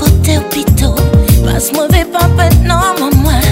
côté hôpital Passe mauvais pas maintenant, maman.